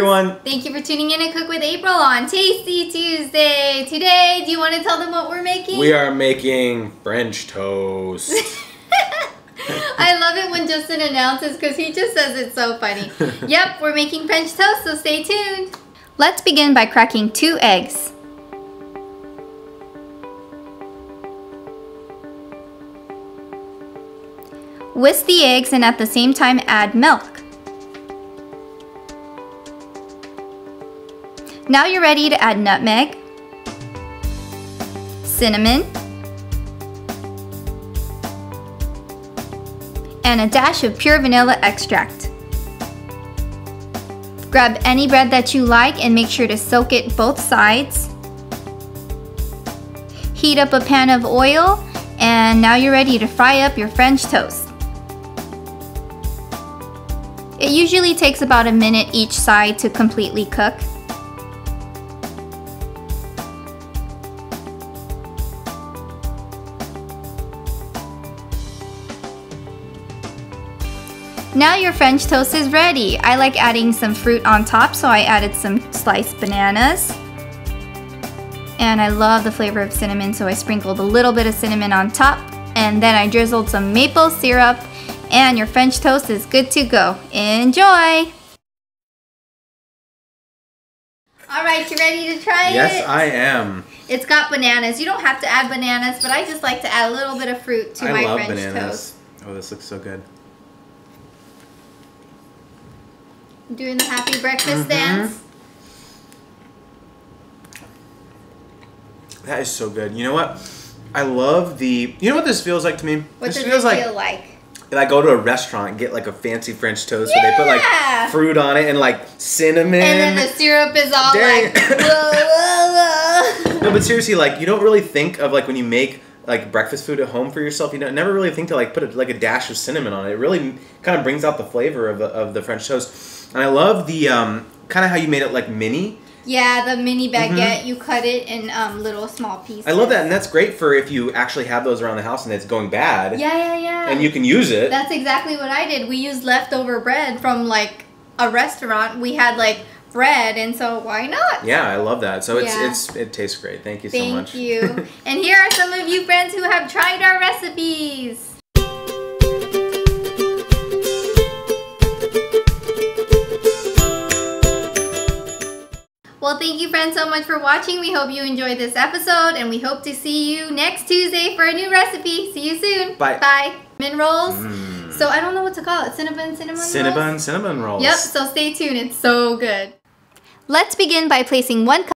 everyone. Thank you for tuning in to Cook with April on Tasty Tuesday. Today, do you want to tell them what we're making? We are making French toast. I love it when Justin announces because he just says it's so funny. yep, we're making French toast, so stay tuned. Let's begin by cracking two eggs. Whisk the eggs and at the same time add milk. Now you're ready to add nutmeg, cinnamon, and a dash of pure vanilla extract. Grab any bread that you like and make sure to soak it both sides. Heat up a pan of oil and now you're ready to fry up your French toast. It usually takes about a minute each side to completely cook. Now your French toast is ready. I like adding some fruit on top, so I added some sliced bananas. And I love the flavor of cinnamon, so I sprinkled a little bit of cinnamon on top. And then I drizzled some maple syrup, and your French toast is good to go. Enjoy! All right, you ready to try yes, it? Yes, I am. It's got bananas. You don't have to add bananas, but I just like to add a little bit of fruit to I my love French bananas. toast. Oh, this looks so good. Doing the happy breakfast Mm-hmm. dance. That is so good. You know what? I love the. You know what this feels like to me? What this does feels it like feel like? And I go to a restaurant and get like a fancy French toast where they put like fruit on it and like cinnamon. And then the syrup is all Dang. like, whoa, whoa, whoa. no, but seriously, like you don't really think of like when you make like breakfast food at home for yourself, you don't, never really think to like put a, like a dash of cinnamon on it. It really kind of brings out the flavor of the, of the French toast. And I love the um, kind of how you made it like mini. Yeah, the mini baguette, you cut it in um, little small pieces. Mm-hmm. I love that, and that's great for if you actually have those around the house and it's going bad. Yeah, yeah, yeah. And you can use it. That's exactly what I did. We used leftover bread from like a restaurant. We had like bread, and so why not? yeah, I love that. So it's Yeah. it's it tastes great. Thank you so much Thank you. and here are some of you friends who have tried our recipes. Well, thank you friends so much for watching. We hope you enjoyed this episode and we hope to see you next Tuesday for a new recipe. See you soon. Bye. Bye. Cinnamon rolls. Mm. So I don't know what to call it. Cinnamon, cinnamon rolls? Cinnamon cinnamon rolls. Yep, so stay tuned. It's so good. Let's begin by placing one cup